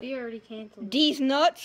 We already canceled. These nuts.